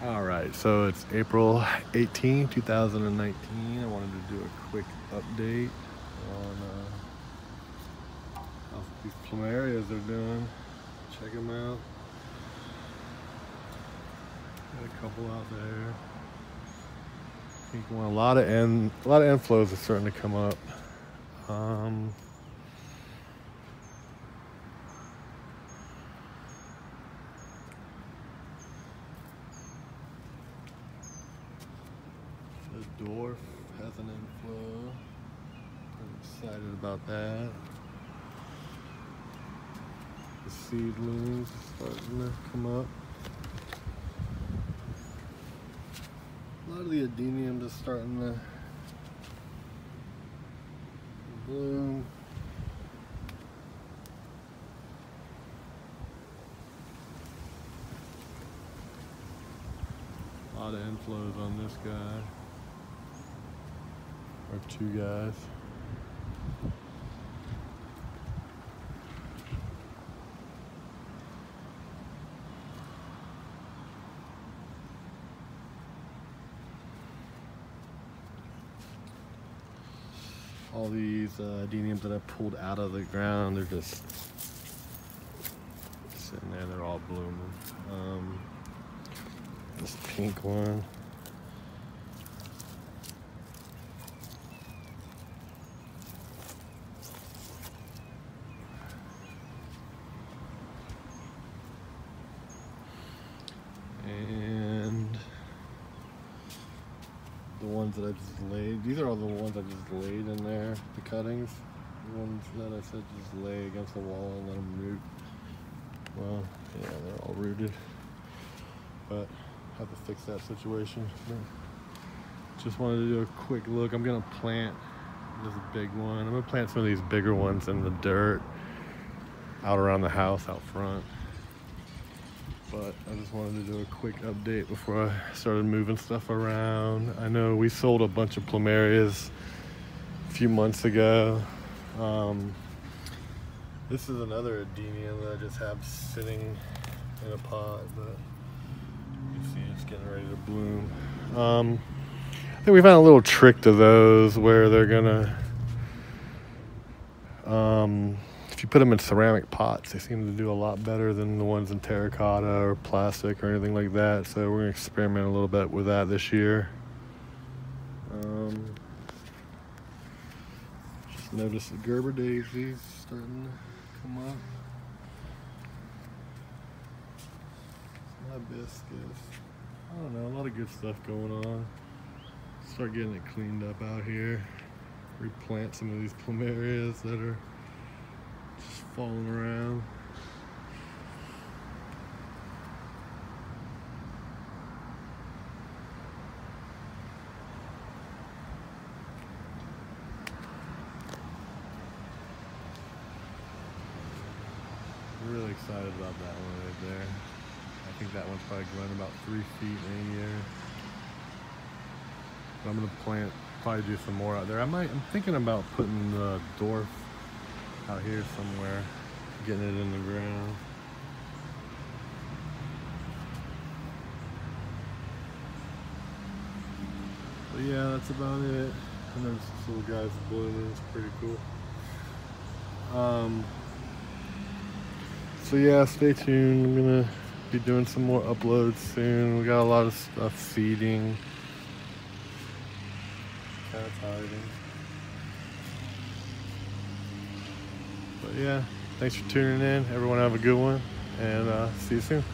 All right, so it's April 18, 2019. I wanted to do a quick update on uh, how these plumerias are doing. Check them out. Got a couple out there. Pink one. A lot of end, a lot of inflos are starting to come up. Um, The dwarf has an inflo. I'm excited about that. The seedlings are starting to come up. A lot of the adeniums are starting to bloom. A lot of inflos on this guy. Or two guys. All these uh, adeniums that I pulled out of the ground, they're just sitting there, they're all blooming. Um, this pink one. And the ones that I just laid. These are all the ones I just laid in there, the cuttings. The ones that I said just lay against the wall and let them root. Well, yeah, they're all rooted. But have to fix that situation. Just wanted to do a quick look. I'm gonna plant this big one. I'm gonna plant some of these bigger ones in the dirt out around the house out front but I just wanted to do a quick update before I started moving stuff around. I know we sold a bunch of plumerias a few months ago. Um, this is another adenium that I just have sitting in a pot, but you see it's getting ready to bloom. Um, I think we found a little trick to those where they're gonna um, if you put them in ceramic pots, they seem to do a lot better than the ones in terracotta or plastic or anything like that. So we're gonna experiment a little bit with that this year. Um, just noticed the Gerber daisies starting to come up. Hibiscus. I don't know, a lot of good stuff going on. Start getting it cleaned up out here. Replant some of these plumerias that are just falling around. Really excited about that one right there. I think that one's probably growing about three feet in a year. I'm gonna plant, probably do some more out there. I might, I'm thinking about putting the dwarf out here somewhere, getting it in the ground. But yeah, that's about it. I noticed this little guy's blooming, it's pretty cool. Um, so yeah, stay tuned. I'm gonna be doing some more uploads soon. We got a lot of stuff feeding. Kind of tiring. But yeah, thanks for tuning in. Everyone have a good one, and uh, see you soon.